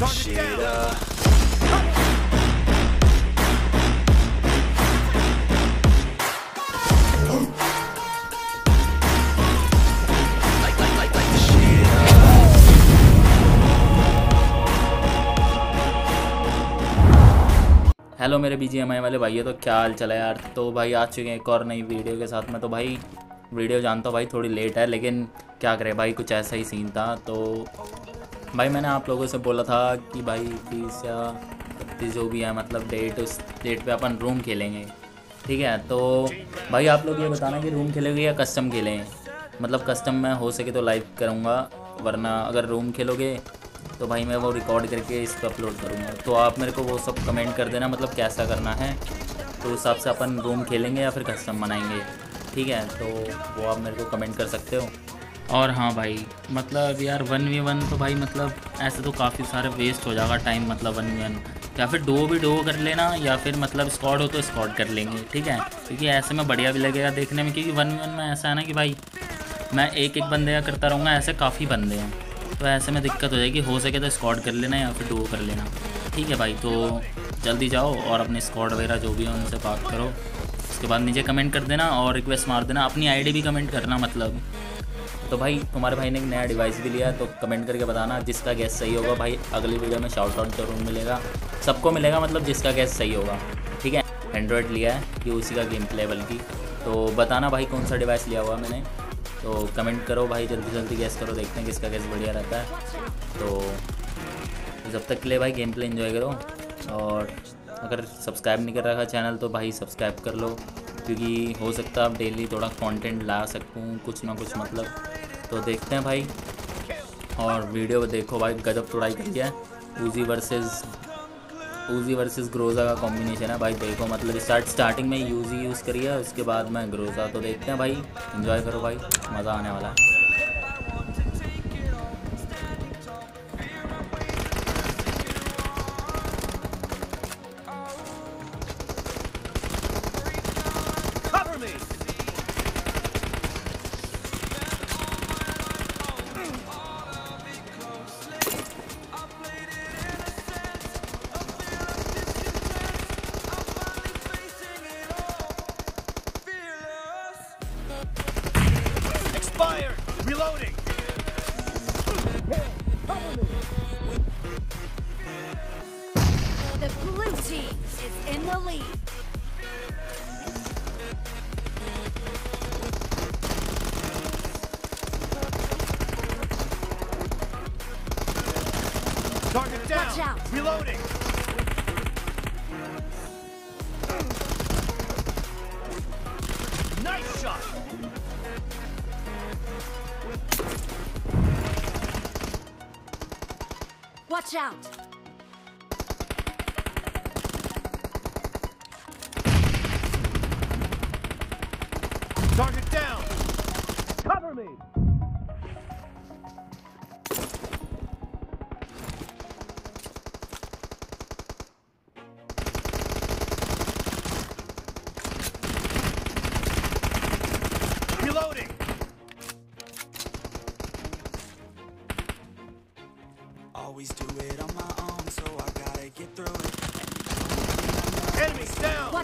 Up. Hello मेरे B वाले भाई है तो क्या हाल चला यार तो भाई आ चुके हैं एक और नई वीडियो के साथ में तो भाई, वीडियो जानता हूँ भाई थोड़ी लेट है, लेकिन क्या करें भाई, कुछ ऐसा ही सीन था तो भाई, मैंने आप लोगों से बोला था कि भाई बीस या बत्तीस जो भी है मतलब डेट उस डेट पे अपन रूम खेलेंगे। ठीक है? तो भाई, आप लोग ये बताना कि रूम खेलोगे या कस्टम खेलें? मतलब कस्टम मैं हो सके तो लाइव करूँगा, वरना अगर रूम खेलोगे तो भाई मैं वो रिकॉर्ड करके इस पर अपलोड करूँगा। तो आप मेरे को वो सब कमेंट कर देना मतलब कैसा करना है। तो उस हिसाब से अपन रूम खेलेंगे या फिर कस्टम बनाएँगे। ठीक है? तो वो आप मेरे को कमेंट कर सकते हो। और हाँ भाई मतलब यार वन वी वन तो भाई मतलब ऐसे तो काफ़ी सारे वेस्ट हो जाएगा टाइम मतलब वन वी वन या फिर डो भी डो कर लेना, या फिर मतलब स्कॉड हो तो स्कॉड कर लेंगे, ठीक है? क्योंकि ऐसे में बढ़िया भी लगेगा देखने में, क्योंकि वन वी वन में ऐसा है ना कि भाई, मैं एक एक बंदे का करता रहूँगा, ऐसे काफ़ी बंदे हैं। तो ऐसे में दिक्कत हो जाएगी, हो सके तो स्कॉड कर लेना या फिर डो कर लेना। ठीक है भाई तो जल्दी जाओ और अपने स्कॉड वगैरह जो भी है उनसे बात करो। उसके बाद नीचे कमेंट कर देना और रिक्वेस्ट मार देना। अपनी आईडी भी कमेंट करना मतलब। तो भाई, तुम्हारे भाई ने एक नया डिवाइस भी लिया तो कमेंट करके बताना जिसका गैस सही होगा। भाई, अगली वीडियो में शाउट आउट ज़रूर मिलेगा। सबको मिलेगा मतलब जिसका गैस सही होगा। ठीक है? एंड्रॉयड लिया है कि उसी का गेम लेवल की तो बताना भाई कौन सा डिवाइस लिया हुआ मैंने। तो कमेंट करो भाई, जल्दी जल्दी गैस करो, देखते हैं किसका गैस बढ़िया रहता है। तो जब तक के लिए भाई गेम प्ले इन्जॉय करो। और अगर सब्सक्राइब नहीं कर रखा चैनल तो भाई सब्सक्राइब कर लो। क्योंकि हो सकता है आप डेली थोड़ा कंटेंट ला सकूँ, कुछ ना कुछ मतलब। तो देखते हैं भाई। और वीडियो देखो भाई, गजब तोड़ाई कर दिया Uzi versus Uzi versus Groza का कॉम्बिनेशन है भाई, देखो मतलब स्टार्ट स्टार्टिंग में यूजी यूज़ करिए उसके बाद में ग्रोजा तो देखते हैं भाई इन्जॉय करो भाई, मज़ा आने वाला है। Watch out. Reloading! Nice shot! Watch out. Target down! Cover me!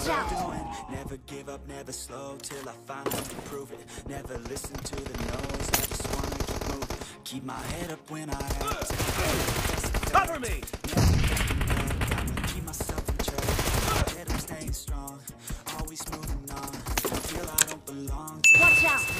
Watch out. Never give up, never slow till I finally prove it. Never listen to the no's, I just wanna keep moving. Keep my head up when I act. Cover me! I'ma keep myself in check. Head up, staying strong, always moving on. Feel I don't belong to Watch out.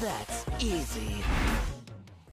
That's easy.